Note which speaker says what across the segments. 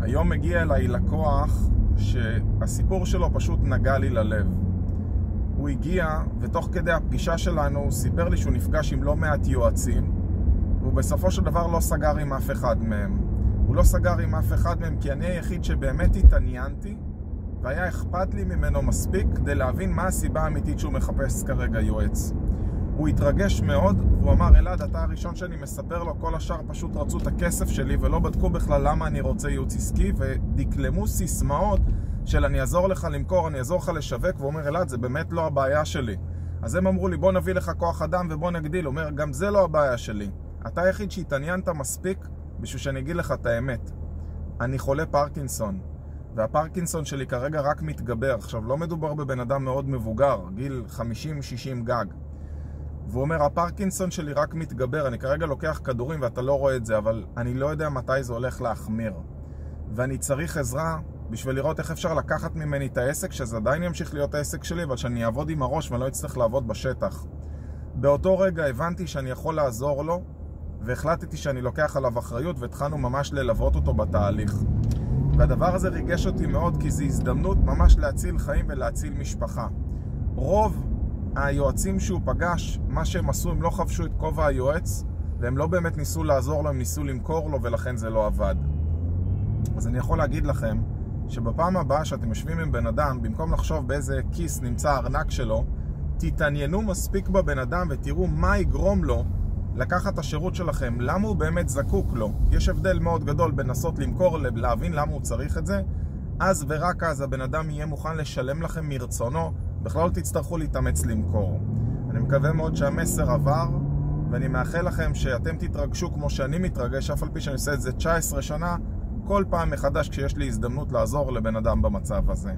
Speaker 1: היום מגיע אליי לקוח שהסיפור שלו פשוט נגע לי ללב. הוא הגיע, ותוך כדי הפגישה שלנו הוא סיפר לי שהוא נפגש עם לא מעט יועצים, והוא בסופו של דבר לא סגר עם אף אחד מהם. הוא לא סגר עם אף אחד מהם כי אני היחיד שבאמת התעניינתי, והיה אכפת לי ממנו מספיק כדי להבין מה הסיבה האמיתית שהוא מחפש כרגע יועץ. הוא התרגש מאוד, והוא אמר, אלעד, אתה הראשון שאני מספר לו, כל השאר פשוט רצו את הכסף שלי ולא בדקו בכלל למה אני רוצה ייעוץ עסקי, ודקלמו סיסמאות של אני אעזור לך למכור, אני אעזור לך לשווק, והוא אומר, אלעד, זה באמת לא הבעיה שלי. אז הם אמרו לי, בוא נביא לך כוח אדם ובוא נגדיל. הוא אומר, גם זה לא הבעיה שלי. אתה היחיד שהתעניינת מספיק בשביל שאני אגיד לך את האמת. אני חולה פרקינסון, והפרקינסון שלי כרגע רק מתגבר. עכשיו, לא מדובר בבן אדם מאוד מבוגר, גיל 50-60 גג. והוא אומר, הפרקינסון שלי רק מתגבר, אני כרגע לוקח כדורים ואתה לא רואה את זה, אבל אני לא יודע מתי זה הולך להחמיר. ואני צריך עזרה בשביל לראות איך אפשר לקחת ממני את העסק, שזה עדיין ימשיך להיות העסק שלי, אבל שאני אעבוד עם הראש ואני לא אצטרך לעבוד בשטח. באותו רגע הבנתי שאני יכול לעזור לו, והחלטתי שאני לוקח עליו אחריות, והתחלנו ממש ללוות אותו בתהליך. והדבר הזה ריגש אותי מאוד, כי זו הזדמנות ממש להציל חיים ולהציל משפחה. רוב היועצים שהוא פגש, מה שהם עשו, הם לא חבשו את כובע היועץ, והם לא באמת ניסו לעזור לו, הם ניסו למכור לו, ולכן זה לא עבד. אז אני יכול להגיד לכם, שבפעם הבאה שאתם יושבים עם בן אדם, במקום לחשוב באיזה כיס נמצא הארנק שלו, תתעניינו מספיק בבן אדם ותראו מה יגרום לו לקחת את השירות שלכם, למה הוא באמת זקוק לו. יש הבדל מאוד גדול בין לנסות למכור, להבין למה הוא צריך את זה, אז ורק אז הבן אדם יהיה מוכן לשלם לכם מרצונו, בכלל לא תצטרכו להתאמץ למכור. אני מקווה מאוד שהמסר עבר, ואני מאחל לכם שאתם תתרגשו כמו שאני מתרגש, אף על פי שאני עושה את זה 19 שנה, כל פעם מחדש כשיש לי הזדמנות לעזור לבן אדם במצב הזה.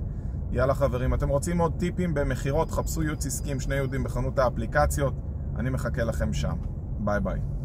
Speaker 1: יאללה חברים, אתם רוצים עוד טיפים במכירות, חפשו ייעוץ עסקי עם שני יהודים בחנות האפליקציות, אני מחכה לכם שם. ביי ביי.